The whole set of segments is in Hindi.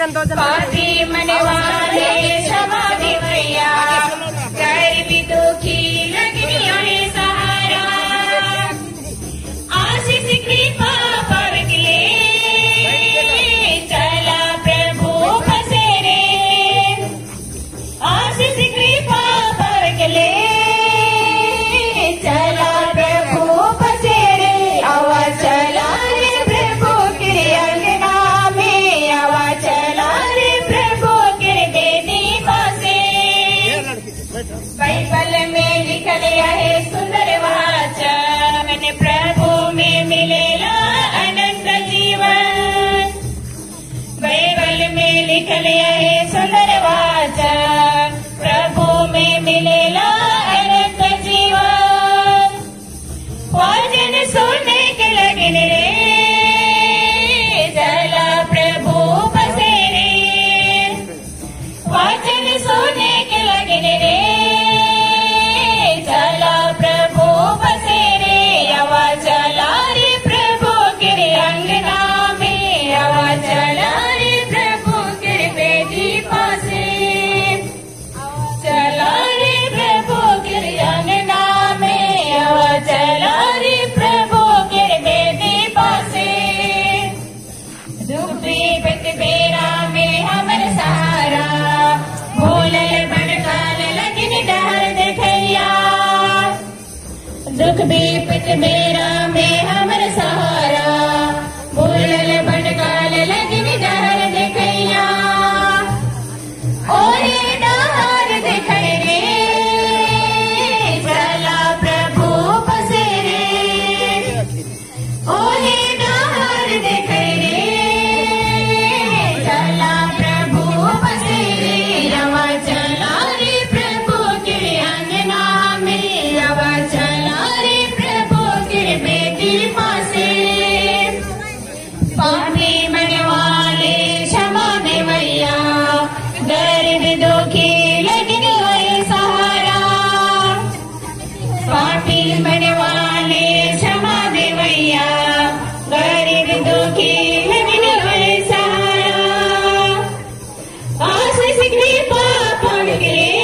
जन दो जन ಕಲೆಯ से पाप के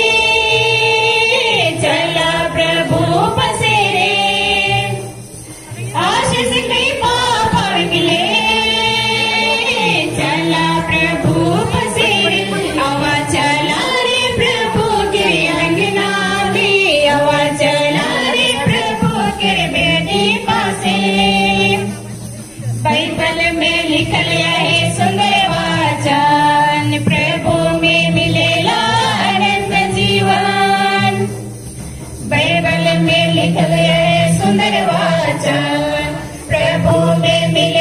जन प्रभु में मिल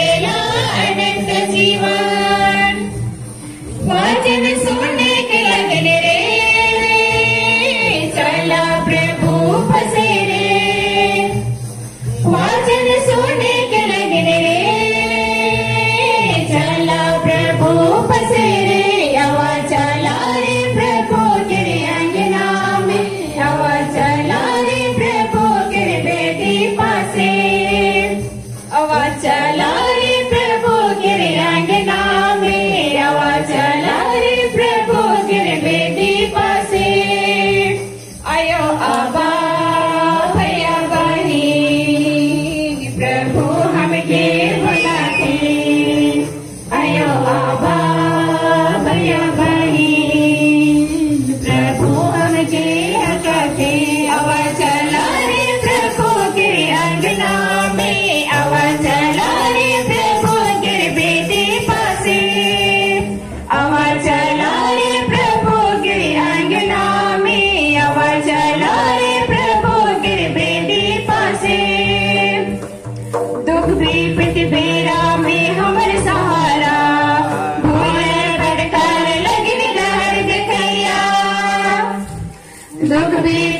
We.